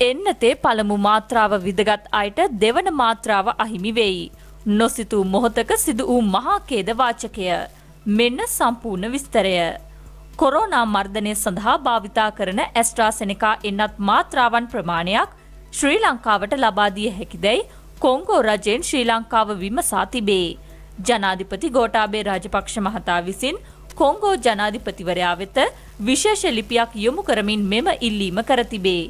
එන්නතේ පළමු මාත්‍රාව විදගත් අයට දෙවන මාත්‍රාව අහිමි වෙයි. නොසිතූ මොහොතක සිදු වූ මහාකේද වාචකය. මෙන්න සම්පූර්ණ විස්තරය. කොරෝනා මර්ධනය සඳහා භාවිතා කරන ඇස්ට්‍රාසෙනකා එන්නත් මාත්‍රාවන් ප්‍රමාණයක් ශ්‍රී ලංකාවට ලබාදිය හැකිදැයි කොංගෝ රජයෙන් ශ්‍රී ලංකාව විමසා තිබේ. ජනාධිපති ගෝටාබේ රාජපක්ෂ මහතා විසින් කොංගෝ ජනාධිපතිවරයා වෙත විශේෂ ලිපියක් යොමු කරමින් මෙම ඉල්ලීම කර තිබේ.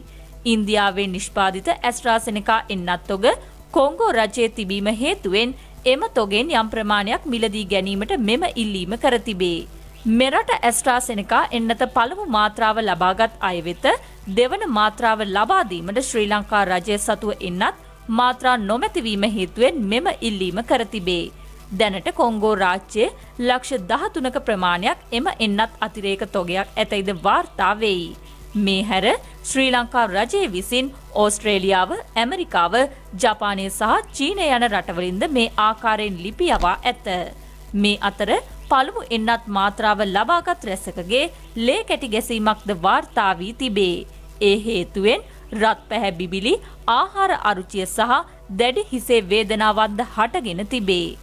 ඉන්දියාවේ නිෂ්පාදිත ඇස්ට්‍රාසෙනකා එන්නත් තොග කොංගෝ රජයේ තිබීම හේතුවෙන් එම තොගෙන් යම් ප්‍රමාණයක් මිලදී ගැනීමට මෙම ඉල්ලීම කර තිබේ. මෙරට ඇස්ට්‍රාසෙනකා එන්නත පළමු මාත්‍රාව ලබාගත් අය වෙත දෙවන මාත්‍රාව ලබාදීමට ශ්‍රී ලංකා රජය සතුව එන්නත් මාත්‍රා නොමැතිවීම හේතුවෙන් මෙම ඉල්ලීම කර තිබේ. දැනට කොංගෝ රාජ්‍යයේ ලක්ෂ දහතුනක ප්‍රමාණයක් එම එන්නත් අතිරේක තොගයක් ඇතැයිද වාර්තා වෙයි. මේ හැර ශ්‍රී ලංකා රජය විසින් ඕස්ට්‍රේලියාව ඇමරිකාව ජපානය සහ චීනය යන රටවලින්ද මේ ආකාරයෙන් ලිපි යවා ඇත. මේ අතර පළමු එන්නත් මාත්‍රාව ලබාගත් රැසකගේ ලේ කැටි ගැසීමක්ද වාර්තාවී තිබේ. ඒ හේතුවෙන් රත් පැහැ බිබිලි ආහාර අරුචිය සහ දැඩි හිසේ වේදනාවන්ද හටගෙන තිබේ.